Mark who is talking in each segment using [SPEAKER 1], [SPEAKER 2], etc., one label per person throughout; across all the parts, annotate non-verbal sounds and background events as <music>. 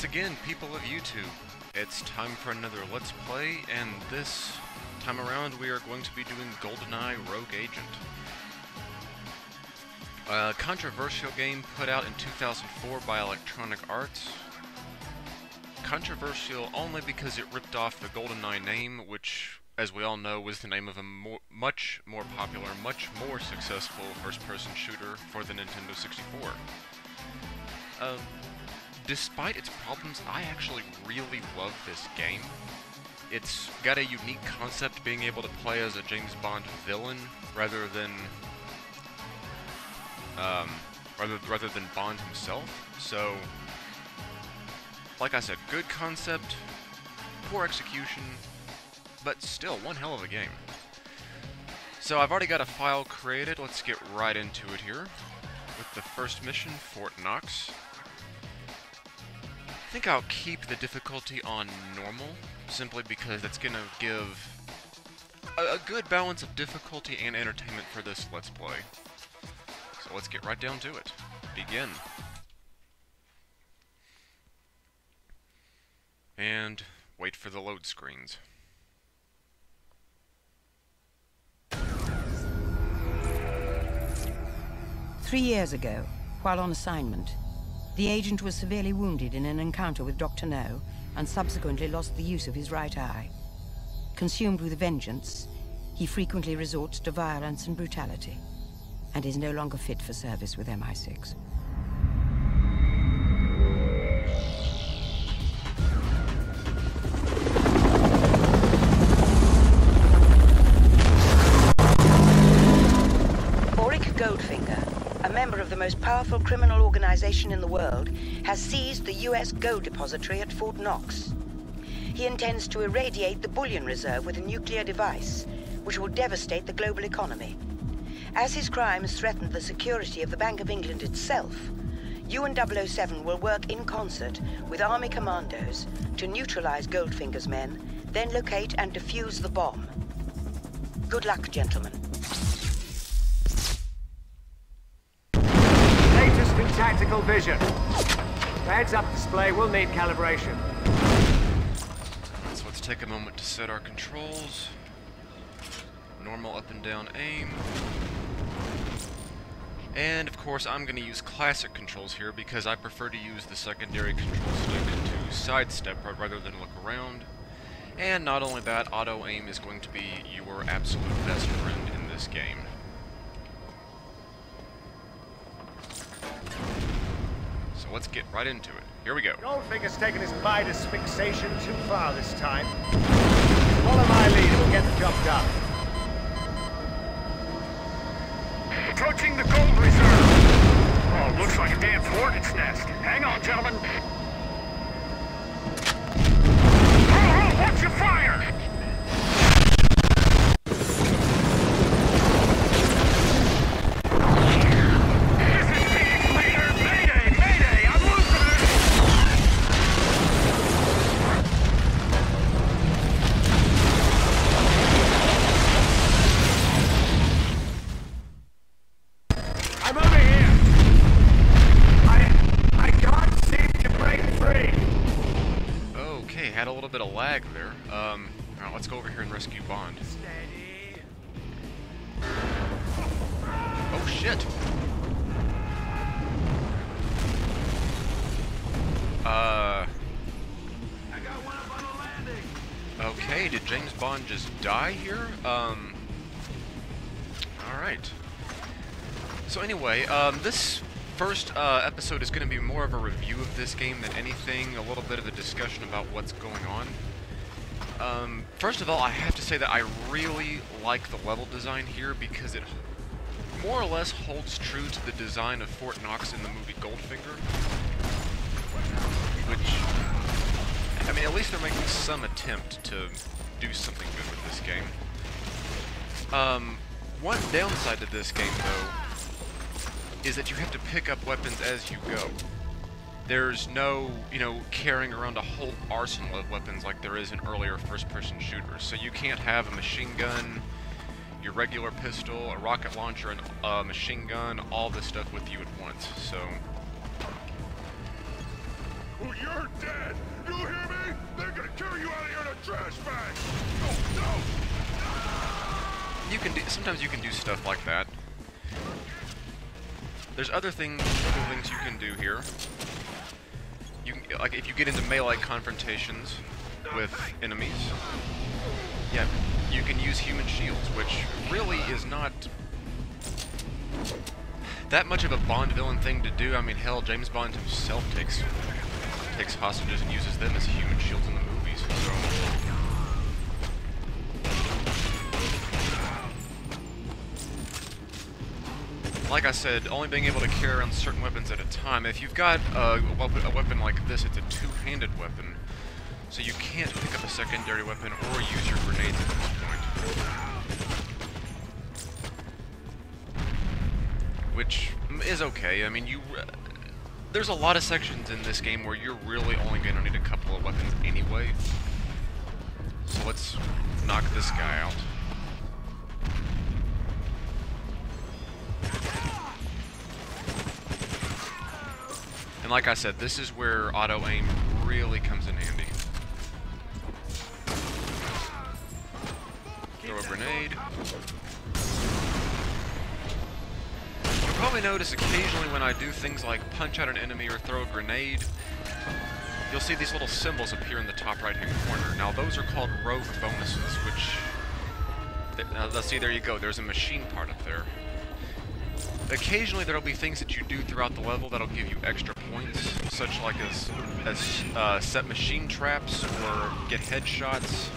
[SPEAKER 1] Once again, people of YouTube. It's time for another Let's Play, and this time around we are going to be doing GoldenEye Rogue Agent. A controversial game put out in 2004 by Electronic Arts. Controversial only because it ripped off the GoldenEye name, which, as we all know, was the name of a more, much more popular, much more successful first-person shooter for the Nintendo 64. Uh, despite its problems, I actually really love this game. It's got a unique concept being able to play as a James Bond villain rather than um, rather rather than Bond himself. So, like I said, good concept, poor execution, but still one hell of a game. So I've already got a file created. Let's get right into it here with the first mission, Fort Knox. I think I'll keep the difficulty on normal, simply because that's going to give a, a, good balance of difficulty and entertainment for this Let's Play. So let's get right down to it. Begin. And wait for the load screens.
[SPEAKER 2] Three years ago, while on assignment, the agent was severely wounded in an encounter with Dr. No, and subsequently lost the use of his right eye. Consumed with vengeance, he frequently resorts to violence and brutality, and is no longer fit for service with MI6. Criminal organization in the world, has seized the U.S. gold depository at Fort Knox. He intends to irradiate the bullion reserve with a nuclear device, which will devastate the global economy. As his crimes threaten the security of the Bank of England itself, you and 007 will work in concert with Army commandos to neutralize Goldfinger's men, then locate and defuse the bomb. Good luck, gentlemen.
[SPEAKER 3] Tactical vision. Heads-up display We'll need calibration.
[SPEAKER 1] So let's take a moment to set our controls. Normal up and down aim. And of course I'm going to use classic controls here because I prefer to use the secondary control stick to sidestep rather than look around. And not only that, auto aim is going to be your absolute best friend in this game. Let's get right into it. Here we go.
[SPEAKER 3] Goldfinger's taken his Midas fixation too far this time. Follow my lead and we'll get the job done.
[SPEAKER 4] Approaching the gold reserve. Oh, looks like a damn hornet's nest. Hang on, gentlemen.
[SPEAKER 1] Just die here? Um, Alright. So anyway, um, this first uh, episode is going to be more of a review of this game than anything, a little bit of a discussion about what's going on. Um, first of all, I have to say that I really like the level design here because it more or less holds true to the design of Fort Knox in the movie Goldfinger. Which, I mean, at least they're making some attempt to do something good with this game. Um, one downside to this game, though, is that you have to pick up weapons as you go there's no, you know, carrying around a whole arsenal of weapons like there is in earlier first-person shooters. So you can't have a machine gun, your regular pistol, a rocket launcher, and a machine gun, all this stuff with you at once, so...
[SPEAKER 4] Oh, you're dead! You
[SPEAKER 5] hear me? They're gonna carry you out of here in a trash bag! No, no!
[SPEAKER 1] You can do- sometimes you can do stuff like that. There's other things, other things you can do here. Like if you get into melee confrontations with enemies, yeah, you can use human shields, which really is not that much of a Bond villain thing to do. I mean, hell, James Bond himself takes takes hostages and uses them as human shields in the movies. So. Like I said, only being able to carry around certain weapons at a time. If you've got a, weapon, a weapon like this, it's a two-handed weapon, so you can't pick up a secondary weapon or use your grenades at this point. Which is okay. I mean, you uh, there's a lot of sections in this game where you're really only going to need a couple of weapons anyway. So let's knock this guy out. And like I said, this is where auto-aim really comes in handy. Throw a grenade. You'll probably notice occasionally when I do things like punch out an enemy or throw a grenade, you'll see these little symbols appear in the top right hand corner. Now those are called rogue bonuses, which... Let's see, there you go, there's a machine part up there. Occasionally there'll be things that you do throughout the level that'll give you extra points, such like as, as uh, set machine traps, or get headshots,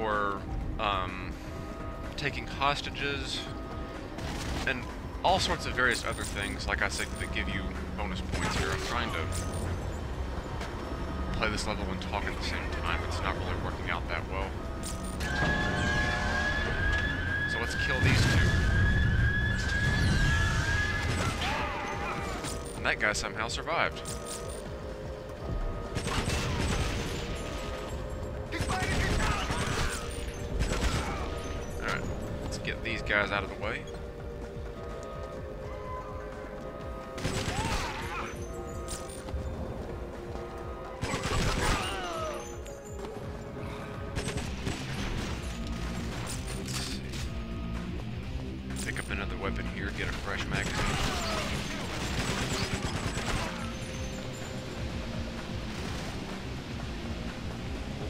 [SPEAKER 1] or um, taking hostages, and all sorts of various other things, like I said, that give you bonus points here. I'm trying to play this level and talk at the same time. It's not really working out that well. So let's kill these That guy somehow survived. Alright, let's get these guys out of the way.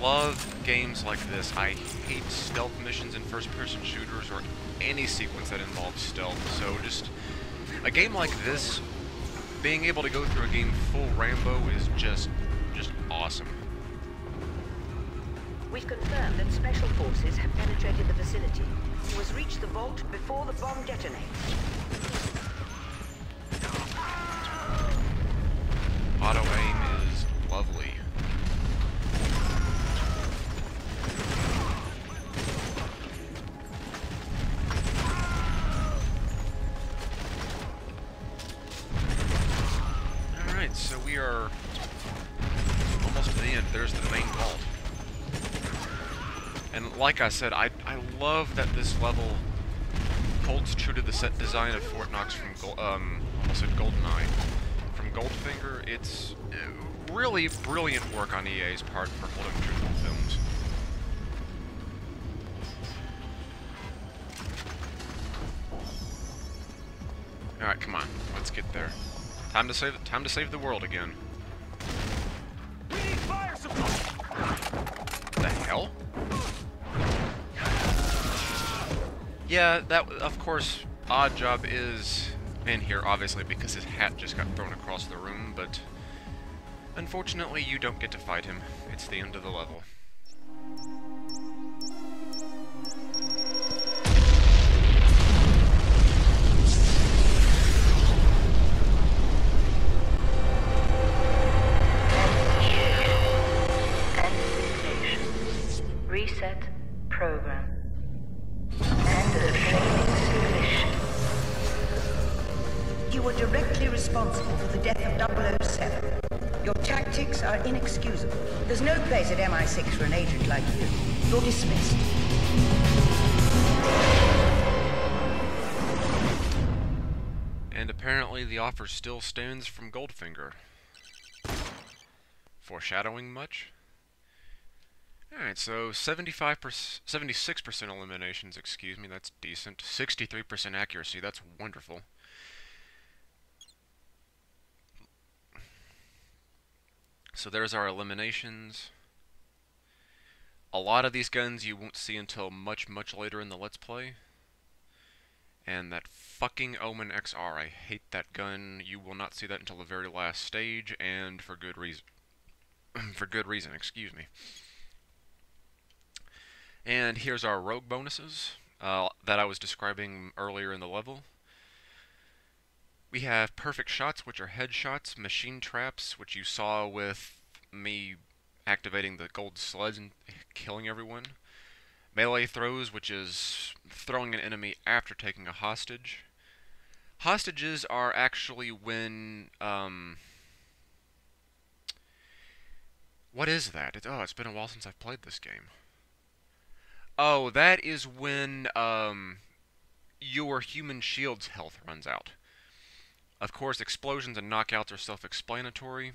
[SPEAKER 1] Love games like this. I hate stealth missions in first-person shooters or any sequence that involves stealth. So just a game like this, being able to go through a game full Rambo is just just awesome.
[SPEAKER 2] We've confirmed that Special Forces have penetrated the facility. You must reach the vault before the bomb detonates.
[SPEAKER 1] Like I said, I, I love that this level holds true to the set design of Fort Knox from, um, almost GoldenEye. From Goldfinger, it's uh, really brilliant work on EA's part for holding true to the films. Alright, come on. Let's get there. Time to save time to save the world again. The hell? Yeah, that, of course, Oddjob is in here, obviously, because his hat just got thrown across the room, but unfortunately you don't get to fight him. It's the end of the level.
[SPEAKER 2] Responsible for the death of 007. Your tactics are inexcusable. There's no place at MI6 for an agent like you. You're dismissed.
[SPEAKER 1] And apparently the offer still stands from Goldfinger. Foreshadowing much? Alright, so 75%, 76% eliminations, excuse me, that's decent. 63% accuracy, that's wonderful. So there's our eliminations. A lot of these guns you won't see until much, much later in the Let's Play. And that fucking Omen XR, I hate that gun. You will not see that until the very last stage, and for good reason. <clears throat> for good reason, excuse me. And here's our rogue bonuses uh, that I was describing earlier in the level. We have perfect shots, which are headshots, machine traps, which you saw with me activating the gold sleds and killing everyone. Melee throws, which is throwing an enemy after taking a hostage. Hostages are actually when, um... What is that? It, oh, it's been a while since I've played this game. Oh, that is when um, your human shield's health runs out. Of course, explosions and knockouts are self-explanatory.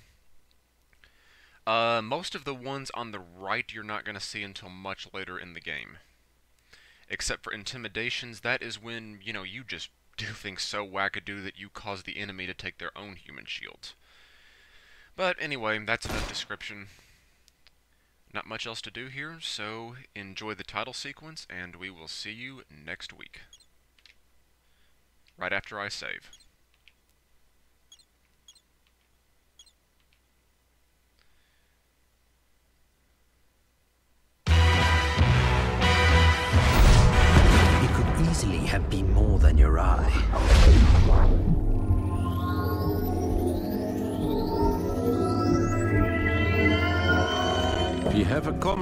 [SPEAKER 1] Uh, most of the ones on the right you're not going to see until much later in the game. Except for intimidations, that is when, you know, you just <laughs> do things so wackadoo that you cause the enemy to take their own human shield. But anyway, that's enough description. Not much else to do here, so enjoy the title sequence, and we will see you next week. Right after I save.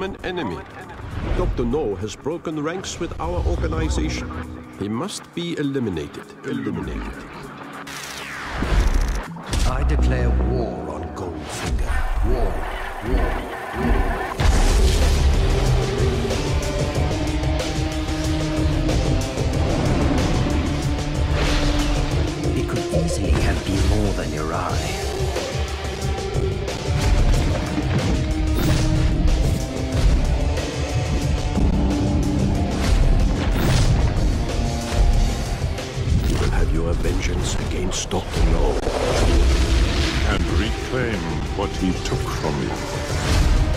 [SPEAKER 6] Common enemy. Dr. No has broken ranks with our organization. He must be eliminated. Eliminated.
[SPEAKER 7] I declare war on Goldfinger. War, war, war.
[SPEAKER 6] vengeance against Dr. No.
[SPEAKER 5] And reclaim what he took from you.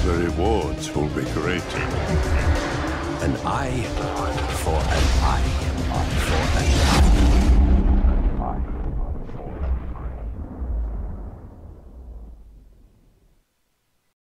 [SPEAKER 5] The rewards will be great.
[SPEAKER 7] An eye for an eye for an eye.